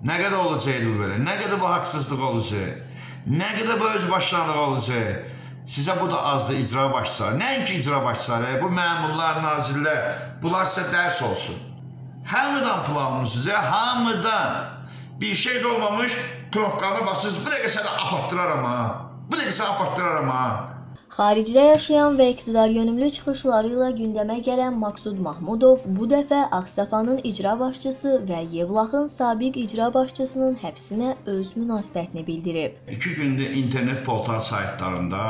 Nə qədər olacaq bu belə? Nə qədər bu haqsızlıq olacaq? Nə qədər bu öz başlanıq olacaq? Sizə bu da azdır icra başçıları. Nəinki icra başçıları, bu məmurlar, nazirlər, bunlar sizə dərs olsun. Hamıdan pul almışsınız, hamıdan. Bir şey də olmamış, knopkanı basırsınız, bu dəqiqə səni apatdıraram ha. Bu dəqiqə səni apatdıraram ha. Xaricdə yaşayan və iqtidar yönümlü çıxışları ilə gündəmə gələn Maksud Mahmudov bu dəfə Ağstafanın icra başçısı və Yevlaxın sabiq icra başçısının həbsinə öz münasibətini bildirib. İki gündür internet portal saytlarında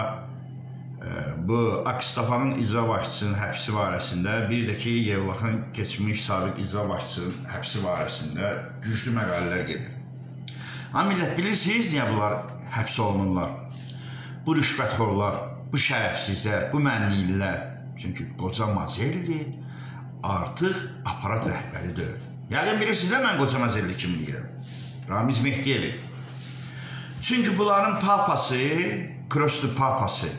e, bu Ağstafanın icra başçısının həbsi barəsində, bir də ki, Yevlaxın keçmiş sabiq icra başçısının həbsi barəsində güclü məqalələr gedir. Amma millət bilirsiniz niyə bunlar həbs olunurlar? Bu rüşvətxorlar, bu şərəfsizlər, bu mənlilər. Çünki qoca Mazelli artıq aparat rəhbəri deyil. Yəqin bilirsiniz də mən qoca Mazelli kim deyirəm? Ramiz Mehdiyev. Çünki bunların papası, Krostu papası.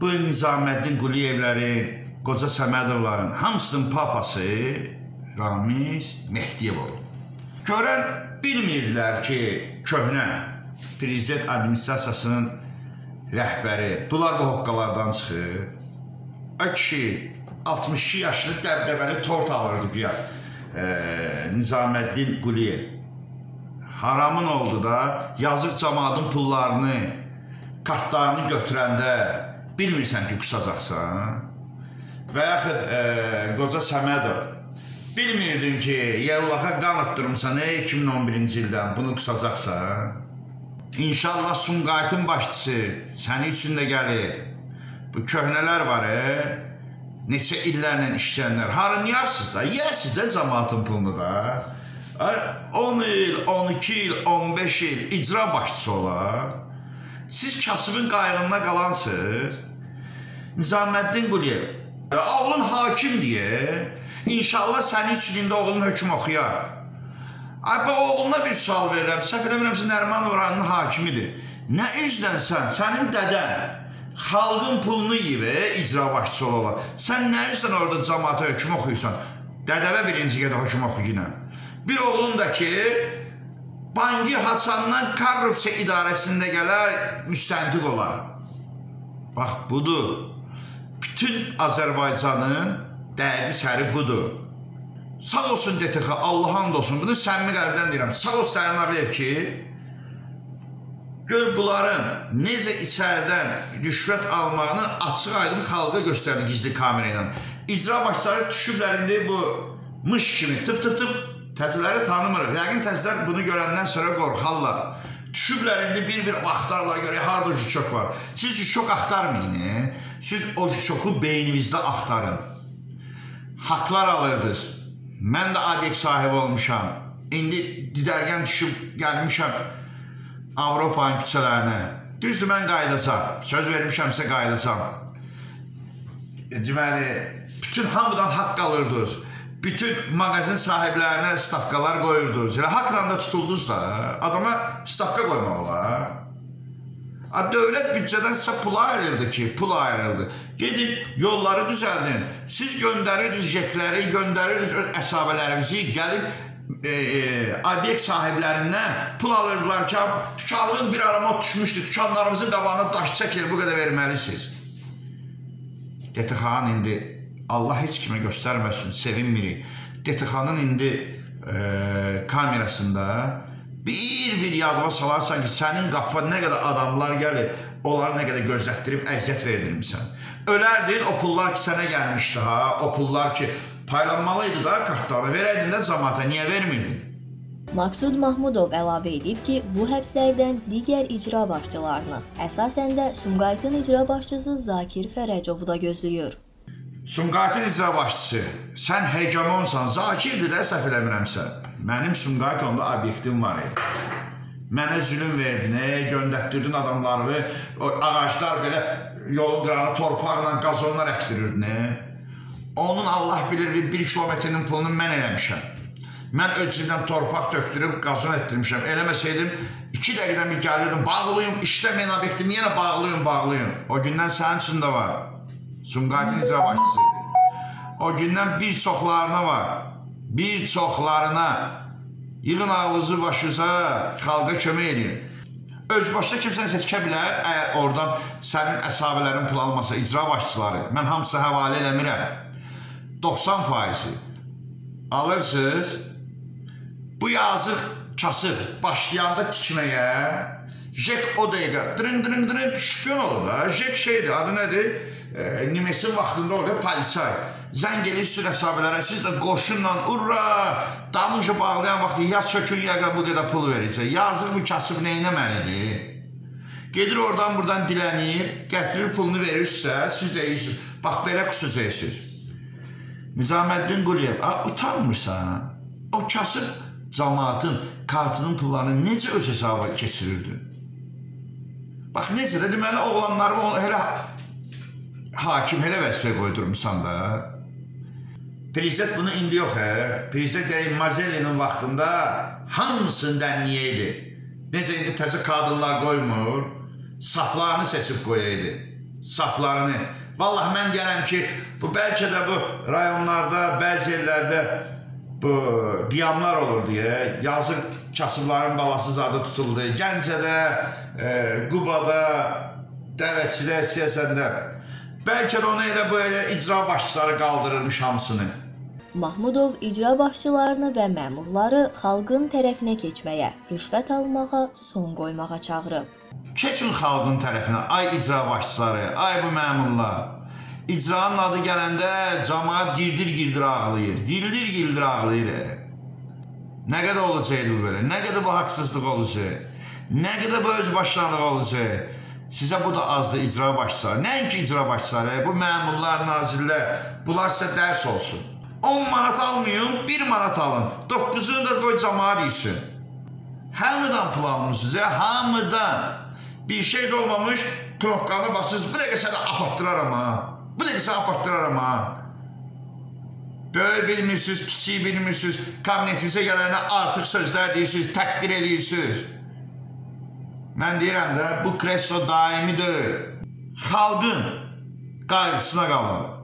Bu Nizaməddin Quliyevləri, qoca Səmədovların hamısının papası Ramiz Mehdiyev olub. Görən bilmirdilər ki, köhnə prezident administrasiyasının rəhbəri bunlar bu hoqqalardan çıxır. Ay kişi 62 yaşlı dəbdəbəli tort alırdı güya. E, Nizaməddin Quliyev. Haramın oldu da yazıq cəmaatın pullarını, kartlarını götürəndə bilmirsən ki, qusacaqsan. Və yaxud e, qoca Səmədov bilmirdin ki, Yevlaxa qan atdırmısan ey 2011-ci ildən bunu qusacaqsan. İnşallah Sumqayıtın başçısı sənin üçün də gəlir. Bu köhnələr var, e? neçə illərlə işləyənlər. Harın yarsız da, yersiniz də cəmaatın pulunu da. 10 il, 12 il, 15 il icra başçısı olar. Siz kasıbın qayğında qalansınız. Nizaməddin Quliyev, oğlun hakim deyə, inşallah sənin üçün indi oğlun hökm oxuyar. Ay, bu oğluna bir sual verirəm. Səhv eləmirəmsə Nərman oranının hakimidir. Nə üzlənsən, sənin dədən xalqın pulunu yiyib, e, icra başçısı ola. Sən nə üzdən orada cəmaata hökm oxuyursan? Dədəvə birinci gədə hökm oxuyuna. Bir oğlun da ki, Bangi Hasandan korrupsiya idarəsində gələr, müstəntiq olar. Bax, budur. Bütün Azərbaycanın dərdi səri budur. Sağ olsun DTX, Allah hamd olsun. Bunu səmimi qəlbdən deyirəm. Sağ ol Səlim Əliyev ki, gör bunların necə içəridən rüşvət almağını açıq aydın xalqa göstərdi gizli kamera ilə. İcra başçıları düşüblər indi bu mış kimi tıp tıp tıp təzələri tanımırıq. Yəqin təzələr bunu görəndən sonra qorxarlar. Düşüblər indi bir-bir axtarlar görək harda jüçok var. Siz jüçok axtarmayın. Siz o jüçoku beyninizdə axtarın. Haqlar alırdınız. Mən də obyekt sahibi olmuşam. İndi didərgən düşüb gəlmişəm Avropanın küçələrinə. Düzdür, mən qaydasam. Söz vermişəmsə qaydasam. Deməli, bütün hamıdan haqq alırdınız. Bütün mağazin sahiblərinə stavkalar qoyurdunuz. Elə haqla da tutuldunuz da. Adama stavka qoymaq olar. A, dövlət büdcədən sizə pul ayrıldı ki, pul ayrıldı. Gedin, yolları düzəldin. Siz göndərirdiniz jetləri, göndərirdiniz öz əsabələrinizi, gəlib e, e, obyekt sahiblərindən pul alırdılar ki, dükanlığın bir arama düşmüşdü, dükanlarımızın qabağına daş çəkir, bu qədər verməlisiniz. DTX-nın indi Allah heç kimə göstərməsin, sevinmirik. DTX-nın indi e, kamerasında bir-bir yadıma salarsan ki, sənin qapıva nə qədər adamlar gəlib, onları nə qədər gözlətdirib əziyyət verdirmisən. Ölərdin, o pullar ki, sənə gəlmişdi ha, o pullar ki, paylanmalıydı da kartları, verəydin də cəmaata, niyə vermirdin? Maksud Mahmudov əlavə edib ki, bu həbslərdən digər icra başçılarını, əsasən də Sumqayıtın icra başçısı Zakir Fərəcovu da gözləyir. Sumqayıtın icra başçısı, sən hegemonsan, Zakirdir də səhv eləmirəmsə. Mənim Sumqayıt onda obyektim var idi. Mənə zülüm verdin, ey, göndərtdirdin adamları, o ağaclar belə yolun qıranı torpaqla, qazonlar əkdirirdin, ey. Onun Allah bilir bir, bir kilometrinin pulunu mən eləmişəm. Mən öz cibimdən torpaq tökdürüb qazon etdirmişəm. Eləməsəydim, iki dəqiqədən bir gəlirdim, bağlıyım, işləməyən obyektim, yenə bağlıyım, bağlıyım. O gündən sənin üçün də var. Sumqayıtın icra başçısı. O gündən bir çoxlarına var. Bir çoxlarına Yığın ağlınızı başınıza, xalqa kömək edin. Özbaşda kimsə seçə bilər, əgər oradan sənin əsabələrin pul almasa, icra başçıları, mən hamısı həvalə eləmirəm. 90 faizi alırsınız, bu yazıq kasıb başlayanda tikməyə, Jek o dəqiqə dırın dırın dırın şpion olur da. Jek şeydir, adı nədir? E, Nimesin vaxtında orada polisay. Zəng gelir sür həsabələrə, siz də qoşunla urra, damıca bağlayan vaxtı ya sökün ya bu qədər pul verirsə. Yazıq bu kasıb nə etməlidir? Gedir oradan buradan dilənir, gətirir pulunu verirsə, siz deyirsiniz, bax belə qusacaqsınız. Nizaməddin Quliyev, a, utanmırsan? O kasıb cəmaatın kartının pullarını necə öz hesaba keçirirdi? Bax necə də deməli oğlanlarımı elə hakim elə vəzifə qoydurmusan da. Prezident bunu indi yox hə. Prezident deyir Mazellinin vaxtında hamısını dənliyə idi. Necə indi təzə qadınlar qoymur, saflarını seçib qoyaydı. Saflarını. Vallahi mən deyirəm ki, bu bəlkə də bu rayonlarda, bəzi yerlərdə bu qiyamlar olur deyə yazıq kasıbların balası zadı tutuldu. Gəncədə, e, Qubada, Dəvəçidə, Siyasəndə. Bəlkə də ona elə bu elə icra başçıları qaldırırmış hamısını. Mahmudov icra başçılarını və məmurları xalqın tərəfinə keçməyə, rüşvət almağa son qoymağa çağırıb. Keçin xalqın tərəfinə, ay icra başçıları, ay bu məmurlar. İcranın adı gələndə cəmaət girdir-girdir ağlayır. Girdir-girdir ağlayır. Nə qədər olacaq bu belə? Nə qədər bu haqsızlıq olacaq? Nə qədər bu öz başlanıq olacaq? Sizə bu da azdır icra başçıları. Nəinki icra başçıları, bu məmurlar, nazirlər, bunlar sizə dərs olsun. 10 manat almayın, 1 manat alın. 9-unu da qoy cəmaət yesin. Hamıdan pul almışsınız, hamıdan. Bir şey də olmamış, knopkanı basırsınız, bu dəqiqə səni apatdıraram ha. Bu dəqiqə səni apatdıraram ha. Böyük bilmirsiniz, kiçik bilmirsiniz, kabinetinizə gələndə artıq sözlər deyirsiniz, təhqir edirsiniz. Mən deyirəm də, bu kreslo daimi deyil. Xalqın qayğısına qalın.